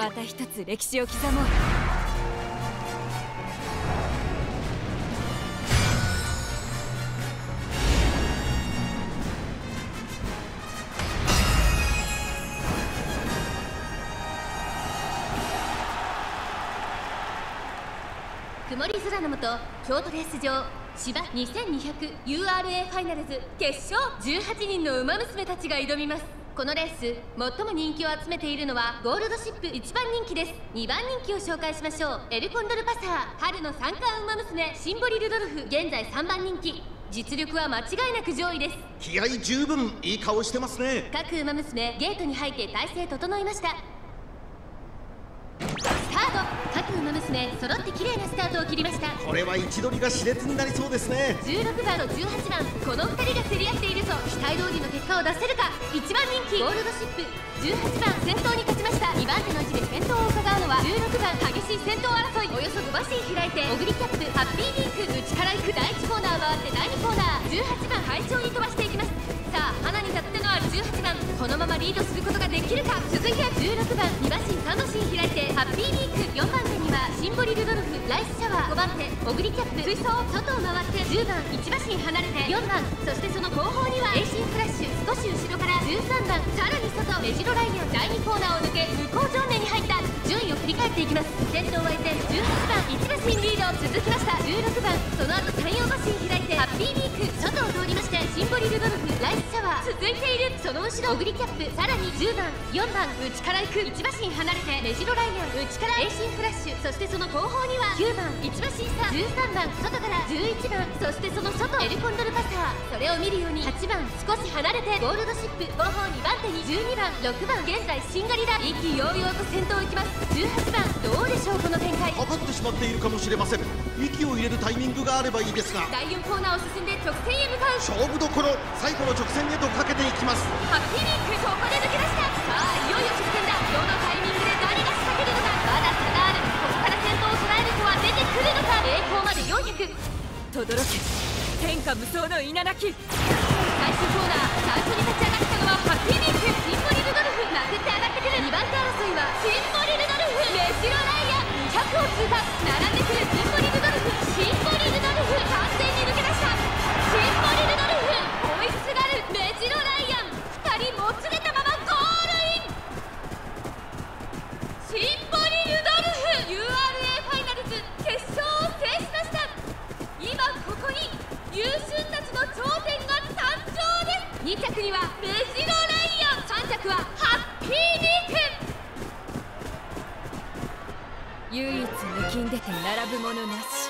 また一つ歴史を刻もう。曇り空の下京都レース場芝 2200URA ファイナルズ決勝18人の馬娘たちが挑みます。このレース最も人気を集めているのはゴールドシップ1番人気です。2番人気を紹介しましょう。エルコンドルパサー春の三冠馬娘シンボリルドルフ現在3番人気。実力は間違いなく上位です。気合十分いい顔してますね。各馬娘ゲートに入って体勢整いましたスタート揃って綺麗なスタートを切りました。これは位置取りが熾烈になりそうですね。16番と18番この2人が競り合っているぞ期待通りの結果を出せるか。1番人気ゴールドシップ。18番先頭に勝ちました。2番手の位置で先頭を伺うのは16番激しい先頭争い。およそ5馬身開いてオグリキャップハッピーリンク内から行く第1コーナー回って第2コーナー。18番背長に飛ばしていきます。さあハナに立っているのは18番このままリードすることができるか。続いて16番2馬身3馬身開いてハッピーリンク4番手シンボリルドルフライスシャワー5番手オグリキャップ追走外を回って10番1馬身離れて4番そしてその後方にはエイシンフラッシュ少し後ろから13番さらに外メジロライオン第2コーナーを抜け向こう正面に入った順位を振り返っていきます。先頭を終えて18番1馬身リード続きました。16番その後後ろ。オグリキャップ。さらに10番4番内から行く。1馬身離れて。メジロライオン内から。エイシンフラッシュ。そしてその後方には9番1馬身差。13番外から。11番そしてその外。エルコンドルパサー。それを見るように。8番少し離れて。ゴールドシップ。後方2番手に12番6番。現在しんがりは。意気揚々と先頭を行きます18番どうでしょうこの展開。かかってしまっているかもしれません。息を入れるタイミングがあればいいですが。第4コーナーを進んで直線へ向かう。勝負どころ最後の直線へとかけていきます。ハッピーリンクここで抜け出した。さあいよいよ直線だ。どのタイミングで誰が仕掛けるのか。まだ差がある。ここから先頭を捉える子は出てくるのか。栄光まで400轟け。天下無双の稲垣。最終コーナー。最初に立ち上がったのはハッピーリンクシンボリルドルフ URA ファイナルズ決勝を制しました今ここに優秀たちの頂点が誕生です2着にはメジロライアン3着はハッピーミーク唯一抜きん出て並ぶものなし。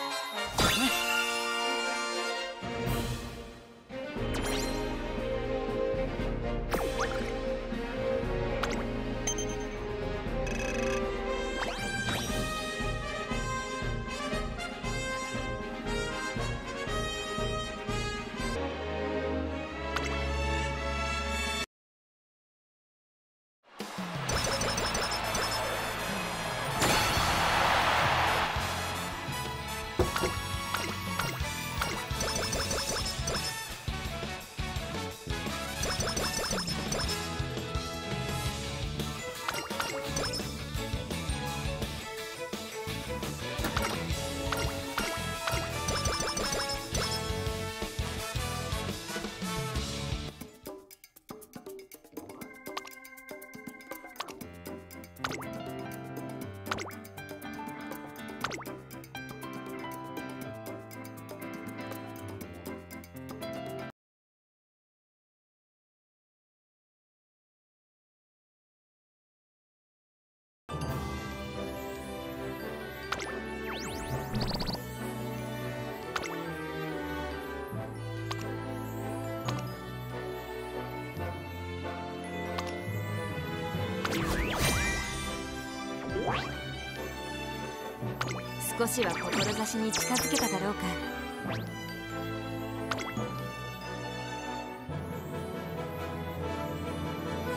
少しは志に近づけただろうか。